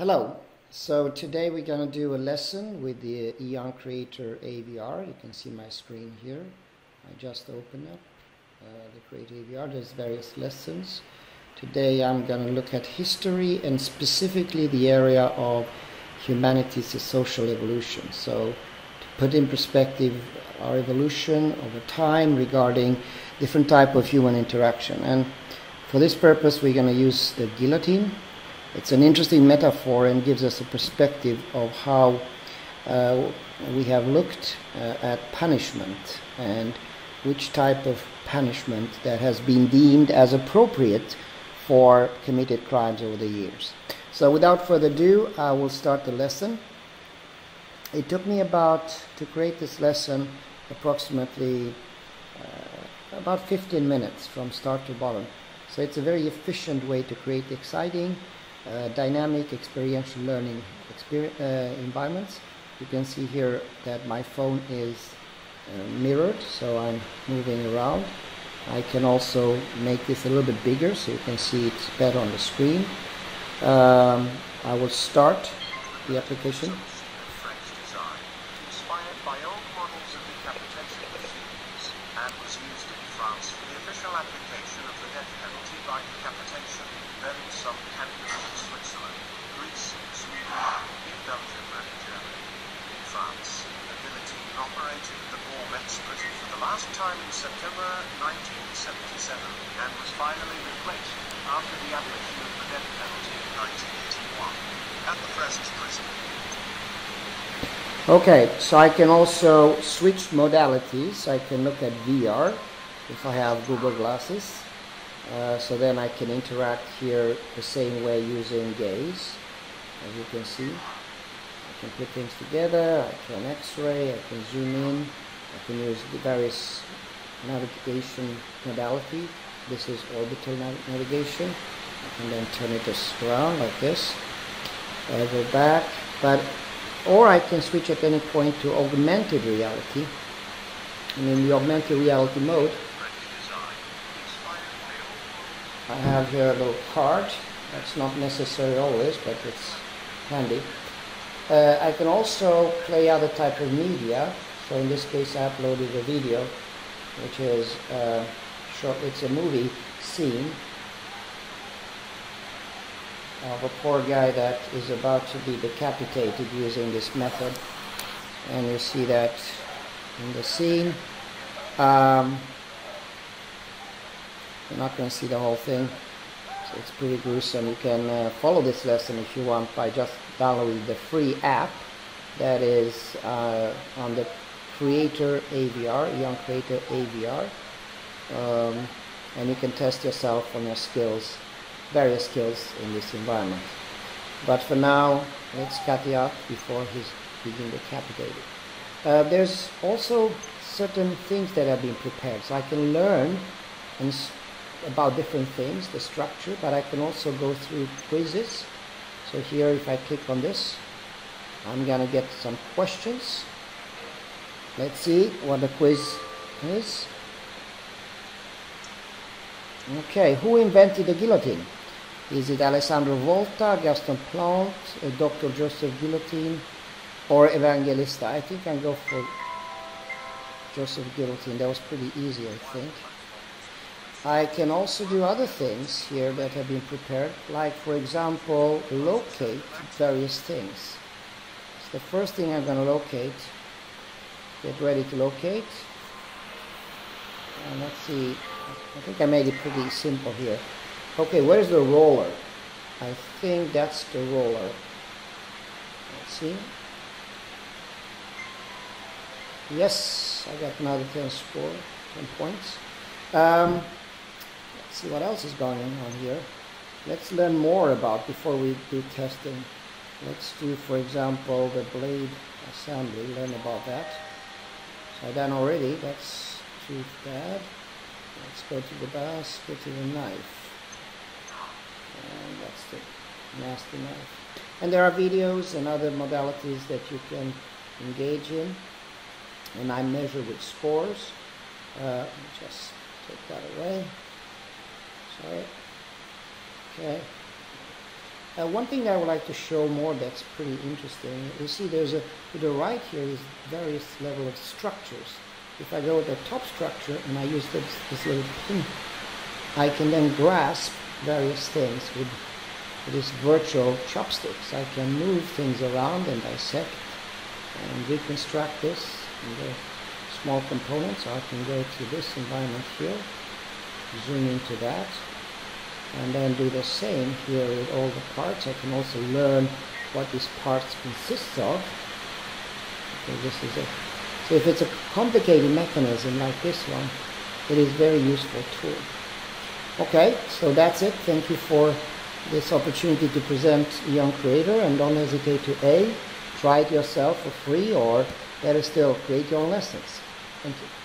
Hello. So today we're going to do a lesson with the Eon Creator AVR. You can see my screen here. I just opened up uh, the Creator AVR. There's various lessons. Today I'm going to look at history and specifically the area of humanity's social evolution. So to put in perspective our evolution over time regarding different type of human interaction. And for this purpose we're going to use the guillotine it's an interesting metaphor and gives us a perspective of how uh, we have looked uh, at punishment and which type of punishment that has been deemed as appropriate for committed crimes over the years. So without further ado, I will start the lesson. It took me about, to create this lesson, approximately uh, about 15 minutes from start to bottom. So it's a very efficient way to create exciting uh, dynamic experiential learning uh, environments. You can see here that my phone is uh, mirrored, so I'm moving around. I can also make this a little bit bigger so you can see it's better on the screen. Um, I will start the application. last time in September 1977 and was finally replaced after the abolition of the death penalty in 1981 at the present prison. Okay, so I can also switch modalities. I can look at VR if I have Google Glasses. Uh, so then I can interact here the same way using gaze, as you can see. I can put things together, I can x-ray, I can zoom in, I can use the various navigation modality. This is orbital nav navigation. I can then turn it around like this. I go back, but or I can switch at any point to augmented reality. And in the augmented reality mode, I have here a little card. That's not necessary always, but it's handy. Uh, I can also play other type of media so in this case, I uploaded a video, which is uh, short. It's a movie scene of a poor guy that is about to be decapitated using this method, and you see that in the scene. Um, you're not going to see the whole thing. So it's pretty gruesome. You can uh, follow this lesson if you want by just downloading the free app that is uh, on the Creator AVR, Eon Creator AVR. Um, and you can test yourself on your skills, various skills in this environment. But for now, let's cut it out before he's being decapitated. Uh, there's also certain things that have been prepared, so I can learn and about different things, the structure, but I can also go through quizzes. So here, if I click on this, I'm gonna get some questions Let's see what the quiz is. Okay, who invented the guillotine? Is it Alessandro Volta, Gaston Planté, uh, Dr. Joseph Guillotine, or Evangelista? I think I'll go for Joseph Guillotine. That was pretty easy, I think. I can also do other things here that have been prepared, like, for example, locate various things. So the first thing I'm going to locate get ready to locate. And let's see. I think I made it pretty simple here. Okay where's the roller? I think that's the roller. Let's see. Yes I got another 10 score 10 points. Um, let's see what else is going on here. Let's learn more about before we do testing. Let's do for example the blade assembly learn about that I done already. That's too bad. Let's go to the base, go to the knife. And that's the nasty knife. And there are videos and other modalities that you can engage in. And I measure with scores. Uh, just take that away. Sorry. Okay. Uh, one thing that I would like to show more that's pretty interesting, you see there's a, to the right here is various level of structures. If I go with the top structure and I use this, this little pin, I can then grasp various things with, with this virtual chopsticks. I can move things around and dissect and reconstruct this in the small components. I can go to this environment here, zoom into that, and then do the same here with all the parts. I can also learn what these parts consist of. Okay, this is a, so if it's a complicated mechanism like this one, it is very useful tool. Okay, so that's it. Thank you for this opportunity to present Eon Creator and don't hesitate to A, try it yourself for free or better still, create your own lessons. Thank you.